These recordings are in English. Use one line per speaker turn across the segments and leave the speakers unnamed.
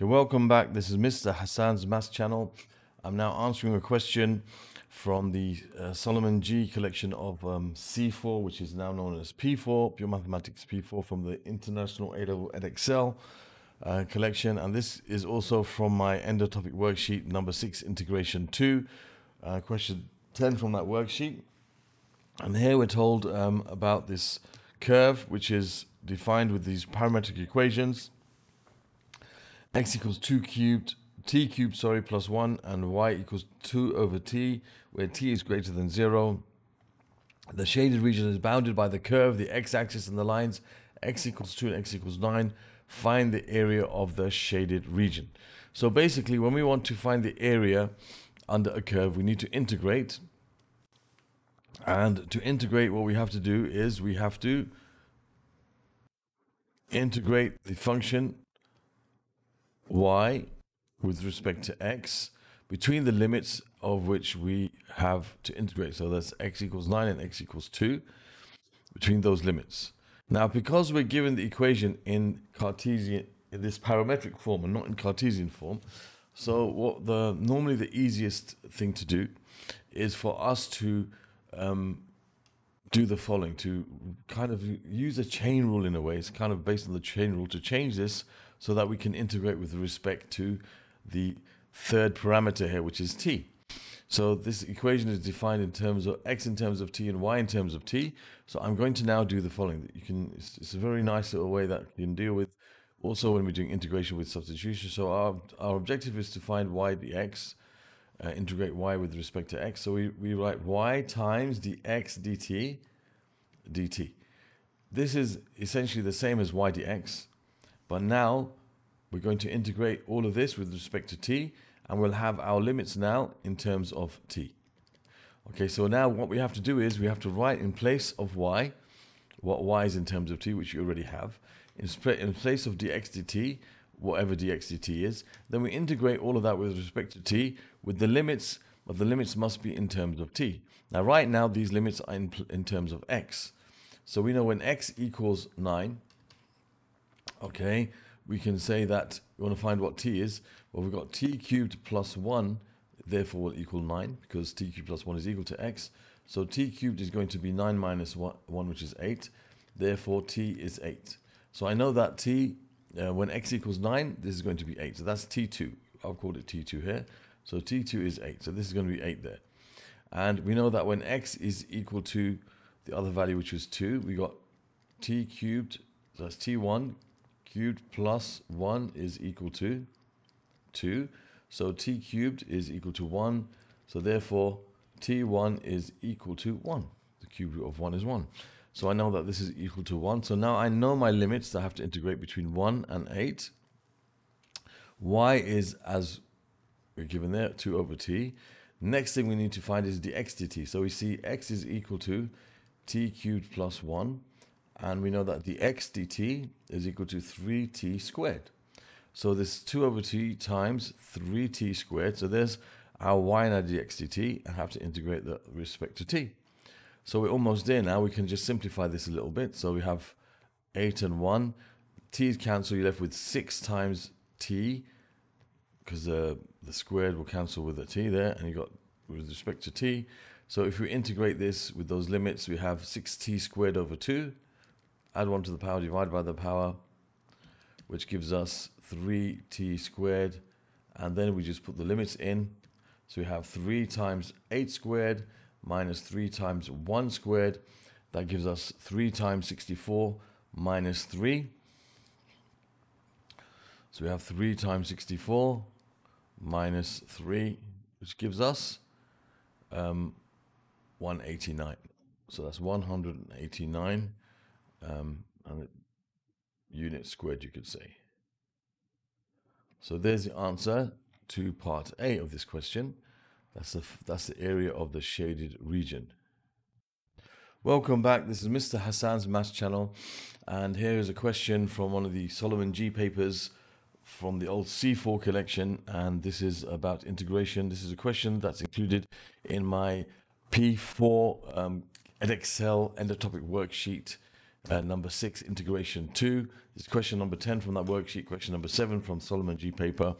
Welcome back. This is Mr. Hassaan's Maths channel. I'm now answering a question from the uh, Solomon G collection of um, C4, which is now known as P4, Pure Mathematics P4 from the International A-Level Edexcel uh, collection. And this is also from my endotopic worksheet number 6, Integration 2, uh, question 10 from that worksheet. And here we're told um, about this curve, which is defined with these parametric equations x equals 2 cubed, t cubed, sorry, plus 1, and y equals 2 over t, where t is greater than 0. The shaded region is bounded by the curve, the x-axis, and the lines x equals 2 and x equals 9. Find the area of the shaded region. So basically, when we want to find the area under a curve, we need to integrate. And to integrate, what we have to do is we have to integrate the function y with respect to x between the limits of which we have to integrate. So that's x equals 9 and x equals 2 between those limits. Now, because we're given the equation in Cartesian, in this parametric form and not in Cartesian form, so what the normally the easiest thing to do is for us to um, do the following, to kind of use a chain rule in a way. It's kind of based on the chain rule to change this so that we can integrate with respect to the third parameter here, which is t. So this equation is defined in terms of x in terms of t and y in terms of t. So I'm going to now do the following. You can it's, it's a very nice little way that you can deal with also when we're doing integration with substitution. So our, our objective is to find y dx, uh, integrate y with respect to x. So we, we write y times dx dt dt. This is essentially the same as y dx, but now we're going to integrate all of this with respect to t, and we'll have our limits now in terms of t. Okay, so now what we have to do is we have to write in place of y, what y is in terms of t, which you already have, in, place of dx dt, whatever dx dt is, then we integrate all of that with respect to t with the limits, but the limits must be in terms of t. Now right now these limits are in, in terms of x. So we know when x equals 9, okay, we can say that we want to find what t is. Well, we've got t cubed plus 1, therefore will equal 9, because t cubed plus 1 is equal to x. So t cubed is going to be 9 minus 1, which is 8. Therefore, t is 8. So I know that t, uh, when x equals 9, this is going to be 8. So that's t2. I've called it t2 here. So t2 is 8. So this is going to be 8 there. And we know that when x is equal to the other value, which was 2, we got t cubed, so that's t1 cubed plus 1 is equal to 2. So t cubed is equal to 1. So therefore, t1 is equal to 1. The cube root of 1 is 1. So I know that this is equal to 1. So now I know my limits that I have to integrate between 1 and 8. y is, as we're given there, 2 over t. Next thing we need to find is the x dt. So we see x is equal to t cubed plus 1 and we know that the x dt is equal to 3t squared. So this 2 over t times 3t squared. So there's our y and our dx dt. I have to integrate the respect to t. So we're almost there now. We can just simplify this a little bit. So we have 8 and 1. t cancel. You're left with 6 times t because the, the squared will cancel with the t there. And you got with respect to t. So if we integrate this with those limits, we have 6t squared over 2 add 1 to the power, divided by the power, which gives us 3t squared. And then we just put the limits in. So we have 3 times 8 squared minus 3 times 1 squared. That gives us 3 times 64 minus 3. So we have 3 times 64 minus 3, which gives us um, 189. So that's 189 um, and units squared, you could say. So there's the answer to part A of this question. That's the, that's the area of the shaded region. Welcome back. This is Mr. Hassaan's Maths channel. And here is a question from one of the Solomon G papers from the old C4 collection. And this is about integration. This is a question that's included in my P4 um, Edexcel endotopic worksheet uh, number six, integration two. This is question number 10 from that worksheet, question number seven from Solomon G paper.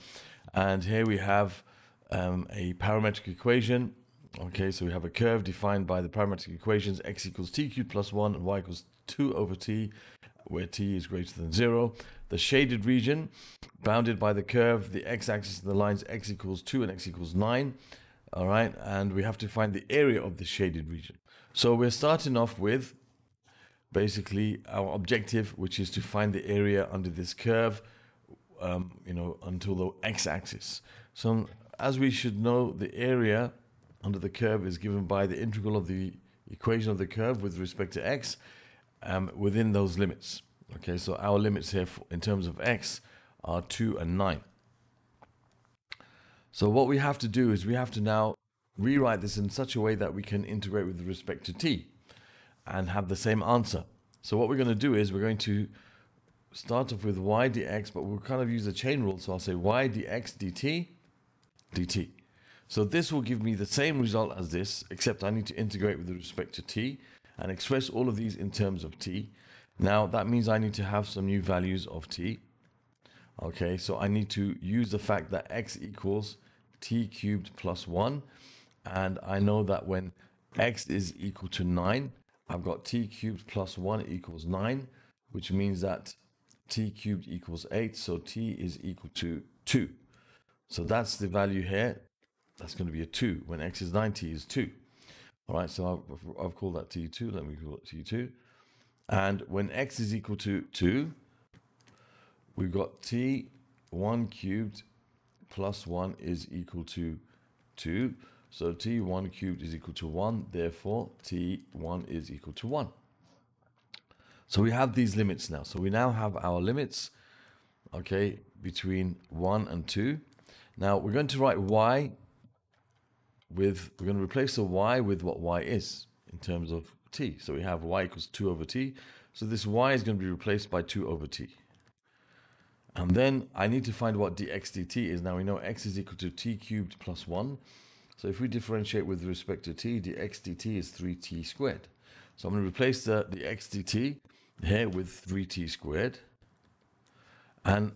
And here we have um, a parametric equation. Okay, so we have a curve defined by the parametric equations x equals t cubed plus 1 and y equals 2 over t, where t is greater than 0. The shaded region bounded by the curve, the x-axis and the lines x equals 2 and x equals 9. All right, and we have to find the area of the shaded region. So we're starting off with basically our objective, which is to find the area under this curve, um, you know, until the x-axis. So as we should know, the area under the curve is given by the integral of the equation of the curve with respect to x um, within those limits. Okay, so our limits here for, in terms of x are 2 and 9. So what we have to do is we have to now rewrite this in such a way that we can integrate with respect to t and have the same answer. So what we're going to do is we're going to start off with y dx, but we'll kind of use a chain rule. So I'll say y dx dt dt. So this will give me the same result as this, except I need to integrate with respect to t and express all of these in terms of t. Now that means I need to have some new values of t. Okay, so I need to use the fact that x equals t cubed plus 1. And I know that when x is equal to 9, I've got t cubed plus 1 equals 9, which means that t cubed equals 8, so t is equal to 2. So that's the value here. That's going to be a 2. When x is 9, t is 2. All right, so I've, I've called that t2. Let me call it t2. And when x is equal to 2, we've got t1 cubed plus 1 is equal to 2. So t1 cubed is equal to 1. Therefore, t1 is equal to 1. So we have these limits now. So we now have our limits, okay, between 1 and 2. Now we're going to write y with, we're going to replace the y with what y is in terms of t. So we have y equals 2 over t. So this y is going to be replaced by 2 over t. And then I need to find what dx dt is. Now we know x is equal to t cubed plus 1. So if we differentiate with respect to t, the x dt is 3t squared. So I'm going to replace the, the x dt here with 3t squared. And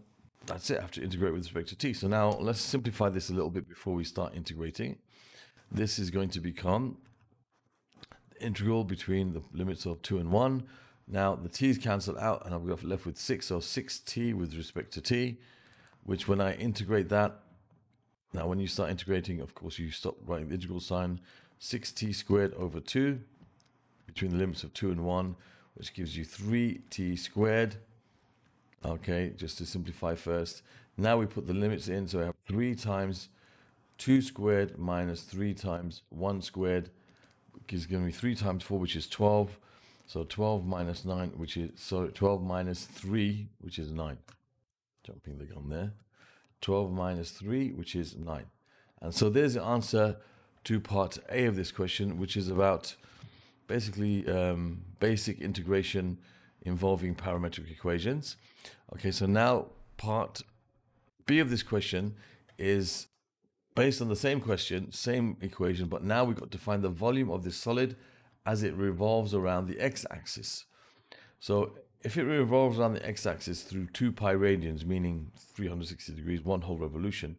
that's it. I have to integrate with respect to t. So now let's simplify this a little bit before we start integrating. This is going to become the integral between the limits of 2 and 1. Now the t's cancel out and I'm left with 6. So 6t with respect to t, which when I integrate that, now, when you start integrating, of course, you stop writing the integral sign. 6t squared over 2 between the limits of 2 and 1, which gives you 3t squared. Okay, just to simplify first. Now we put the limits in, so I have 3 times 2 squared minus 3 times 1 squared, which is to be 3 times 4, which is 12. So 12 minus 9, which is, so 12 minus 3, which is 9. Jumping the gun there. 12 minus 3, which is 9. And so there's the answer to part A of this question, which is about basically um, basic integration involving parametric equations. Okay, so now part B of this question is based on the same question, same equation, but now we've got to find the volume of this solid as it revolves around the x-axis. So if it revolves around the x-axis through 2 pi radians, meaning 360 degrees, one whole revolution,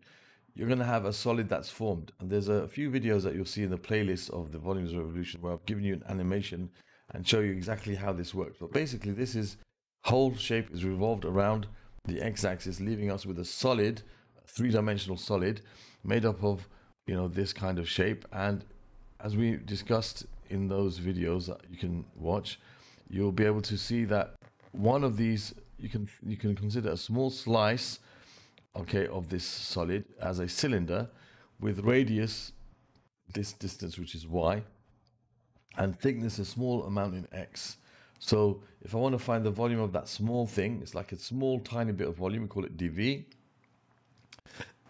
you're going to have a solid that's formed. And there's a few videos that you'll see in the playlist of the volumes of revolution where I've given you an animation and show you exactly how this works. But basically, this is whole shape is revolved around the x-axis, leaving us with a solid, three-dimensional solid made up of, you know, this kind of shape. And as we discussed in those videos that you can watch, you'll be able to see that one of these you can you can consider a small slice okay of this solid as a cylinder with radius this distance which is y and thickness a small amount in x. So if I want to find the volume of that small thing it's like a small tiny bit of volume we call it dv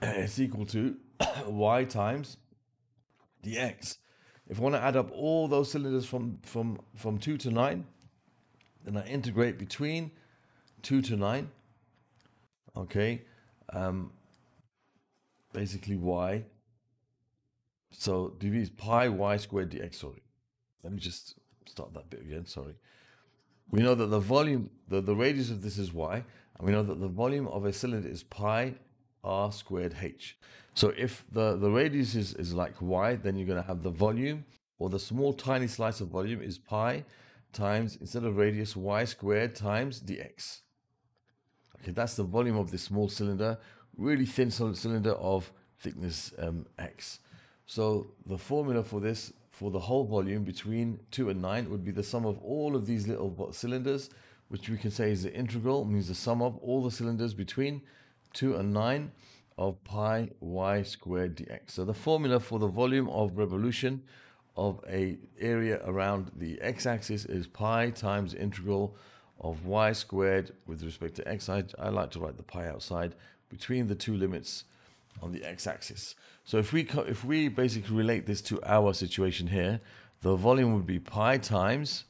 it's equal to y times dx. If I want to add up all those cylinders from from from 2 to 9 then I integrate between 2 to 9. Okay. Um, basically y. So dv is pi y squared dx, sorry. Let me just start that bit again, sorry. we know that the volume, the, the radius of this is y, and we know that the volume of a cylinder is pi r squared h. So if the, the radius is, is like y, then you're going to have the volume, or the small tiny slice of volume is pi times, instead of radius, y squared times dx. Okay, that's the volume of this small cylinder, really thin cylinder of thickness um, x. So the formula for this, for the whole volume between 2 and 9 would be the sum of all of these little cylinders, which we can say is the integral, means the sum of all the cylinders between 2 and 9 of pi y squared dx. So the formula for the volume of revolution of a area around the x-axis is pi times integral of y squared with respect to x. I, I like to write the pi outside between the two limits on the x-axis. So if we if we basically relate this to our situation here, the volume would be pi times.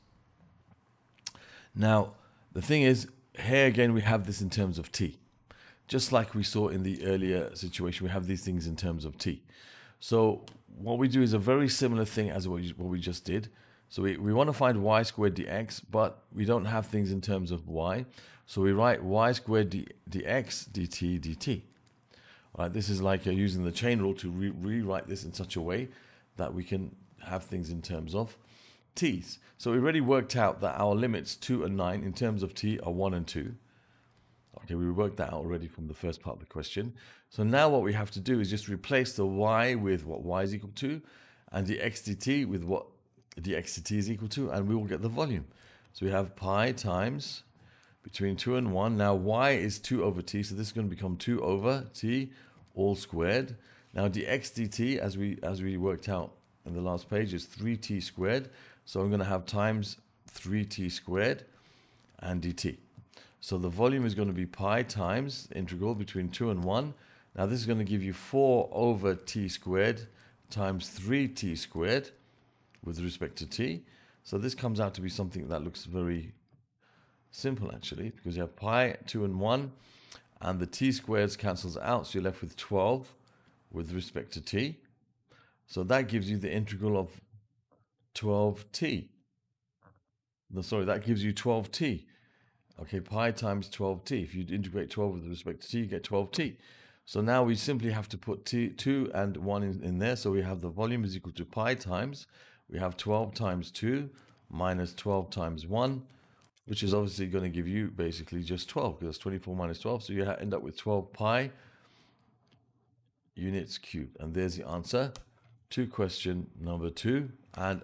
Now the thing is, here again we have this in terms of t, just like we saw in the earlier situation. We have these things in terms of t. So what we do is a very similar thing as what, what we just did. So we, we want to find y squared dx, but we don't have things in terms of y. So we write y squared d, dx dt dt. All right, this is like uh, using the chain rule to re rewrite this in such a way that we can have things in terms of t's. So we already worked out that our limits 2 and 9 in terms of t are 1 and 2. Okay, we worked that out already from the first part of the question. So now what we have to do is just replace the y with what y is equal to and the xdt with what the xdt is equal to and we will get the volume. So we have pi times between 2 and 1. Now y is 2 over t, so this is going to become 2 over t all squared. Now dx dt, as we, as we worked out in the last page, is 3t squared. So I'm going to have times 3t squared and dt. So the volume is going to be pi times integral between 2 and 1. Now this is going to give you 4 over t squared times 3t squared with respect to t. So this comes out to be something that looks very simple actually because you have pi 2 and 1 and the t squares cancels out so you're left with 12 with respect to t. So that gives you the integral of 12t. No, sorry, that gives you 12t. Okay, pi times 12t. If you integrate 12 with respect to t, you get 12t. So now we simply have to put t, 2 and 1 in, in there. So we have the volume is equal to pi times. We have 12 times 2 minus 12 times 1, which is obviously going to give you basically just 12 because it's 24 minus 12. So you end up with 12 pi units cubed. And there's the answer to question number two. And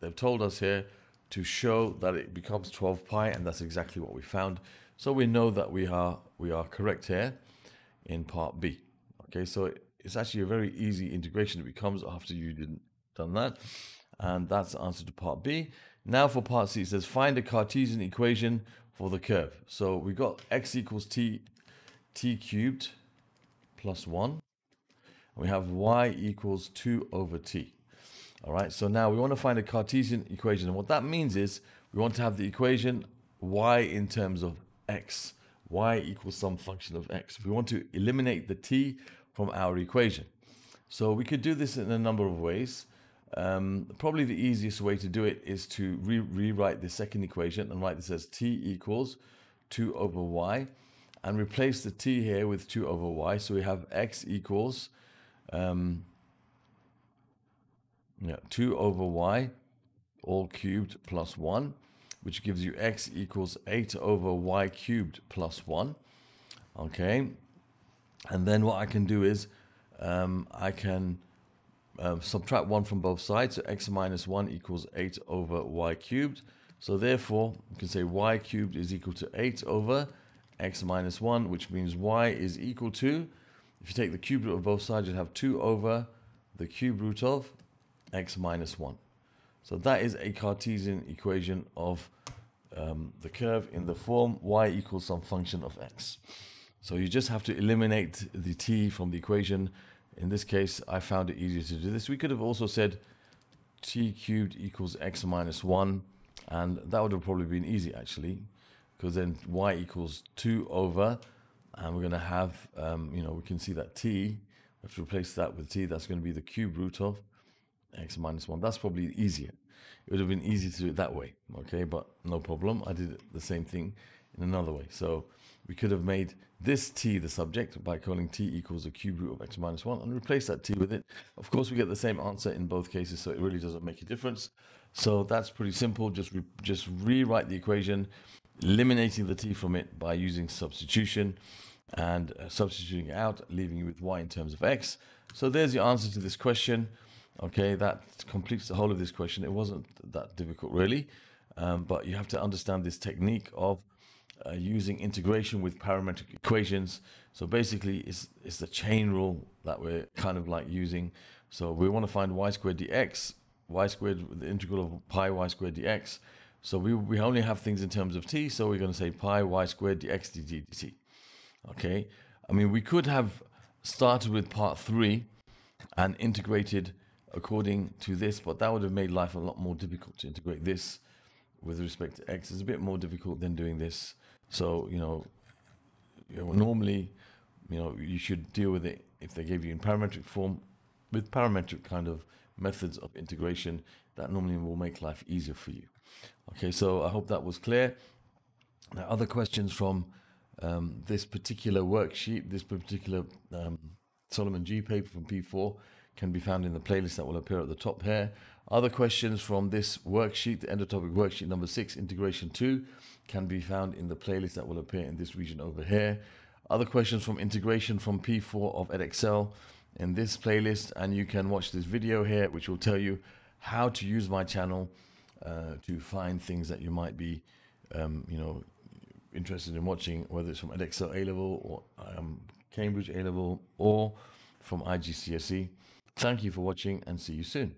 they've told us here to show that it becomes 12 pi and that's exactly what we found. So we know that we are we are correct here in part B. Okay, so it's actually a very easy integration it becomes after you didn't done that. And that's the answer to part B. Now for part C, it says find a Cartesian equation for the curve. So we got x equals t t cubed plus 1. And we have y equals 2 over t. All right, so now we want to find a Cartesian equation. And what that means is we want to have the equation y in terms of x. y equals some function of x. We want to eliminate the t from our equation. So we could do this in a number of ways. Um, probably the easiest way to do it is to re rewrite the second equation and write this as t equals 2 over y and replace the t here with 2 over y. So we have x equals um, yeah, 2 over y all cubed plus 1, which gives you x equals 8 over y cubed plus 1. Okay. And then what I can do is um, I can uh, subtract 1 from both sides. So x minus 1 equals 8 over y cubed. So therefore, you can say y cubed is equal to 8 over x minus 1, which means y is equal to, if you take the cube root of both sides, you'd have 2 over the cube root of x minus 1. So that is a Cartesian equation of um, the curve in the form y equals some function of x. So you just have to eliminate the t from the equation. In this case, I found it easier to do this. We could have also said t cubed equals x minus 1, and that would have probably been easy actually, because then y equals 2 over, and we're going to have, um, you know, we can see that t, let's replace that with t, that's going to be the cube root of x minus 1. That's probably easier. it would have been easy to do it that way. Okay, but no problem. I did the same thing in another way. So we could have made this t the subject by calling t equals the cube root of x minus 1 and replace that t with it. Of course, we get the same answer in both cases, so it really doesn't make a difference. So that's pretty simple. Just re just rewrite the equation, eliminating the t from it by using substitution and uh, substituting out, leaving you with y in terms of x. So there's the answer to this question. Okay, that completes the whole of this question. It wasn't that difficult really, um, but you have to understand this technique of uh, using integration with parametric equations. So basically, it's, it's the chain rule that we're kind of like using. So we want to find y squared dx, y squared, the integral of pi y squared dx. So we, we only have things in terms of t, so we're going to say pi y squared dx dt dt. Okay, I mean, we could have started with part three and integrated according to this, but that would have made life a lot more difficult to integrate this with respect to x. It's a bit more difficult than doing this. So, you know, you know, normally, you know, you should deal with it if they gave you in parametric form with parametric kind of methods of integration that normally will make life easier for you. Okay, so I hope that was clear. Now, other questions from um, this particular worksheet, this particular um, Solomon G paper from P4 can be found in the playlist that will appear at the top here. Other questions from this worksheet, the endotopic worksheet number six, integration two, can be found in the playlist that will appear in this region over here. Other questions from integration from P4 of Edexcel in this playlist, and you can watch this video here, which will tell you how to use my channel uh, to find things that you might be, um, you know, interested in watching, whether it's from Edexcel A level or um, Cambridge A level or from IGCSE. Thank you for watching and see you soon.